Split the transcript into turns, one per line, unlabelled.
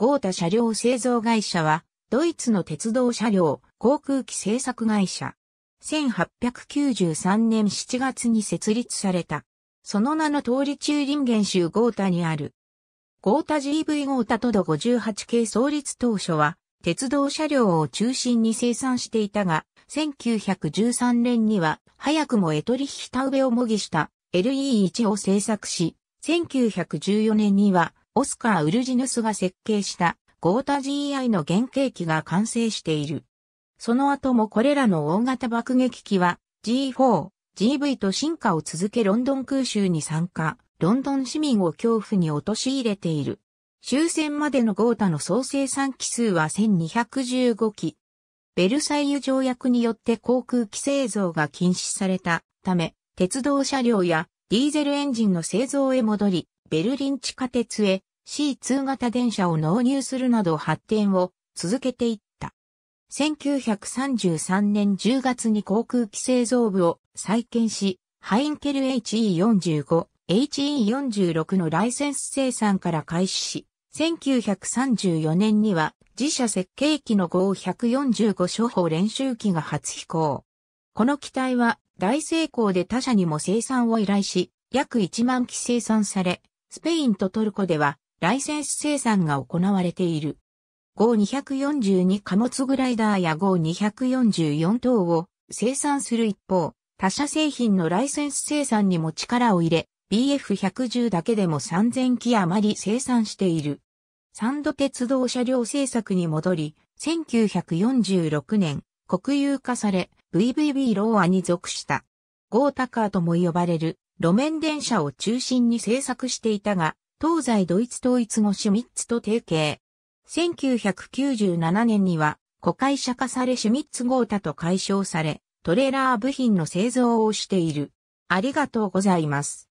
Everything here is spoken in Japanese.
ゴータ車両製造会社は、ドイツの鉄道車両、航空機製作会社。1893年7月に設立された。その名の通りチューリンゲン州ゴータにある。ゴータ GV ゴータトド58系創立当初は、鉄道車両を中心に生産していたが、1913年には、早くもエトリヒタウベを模擬した LE1 を製作し、1914年には、オスカー・ウルジヌスが設計したゴータ GI の原型機が完成している。その後もこれらの大型爆撃機は G4、GV と進化を続けロンドン空襲に参加、ロンドン市民を恐怖に陥れている。終戦までのゴータの総生産機数は1215機。ベルサイユ条約によって航空機製造が禁止されたため、鉄道車両やディーゼルエンジンの製造へ戻り、ベルリン地下鉄へ C2 型電車を納入するなど発展を続けていった。1933年10月に航空機製造部を再建し、ハインケル HE45、HE46 のライセンス生産から開始し、1934年には自社設計機の545処方練習機が初飛行。この機体は大成功で他社にも生産を依頼し、約1万機生産され、スペインとトルコではライセンス生産が行われている。GO242 貨物グライダーや GO244 等を生産する一方、他社製品のライセンス生産にも力を入れ、BF110 だけでも3000機余り生産している。三度鉄道車両製作に戻り、1946年、国有化され、VVB ローアに属した。ゴータカーとも呼ばれる路面電車を中心に製作していたが、東西ドイツ統一後シュミッツと提携。1997年には、古会社化されシュミッツゴータと解消され、トレーラー部品の製造をしている。ありがとうございます。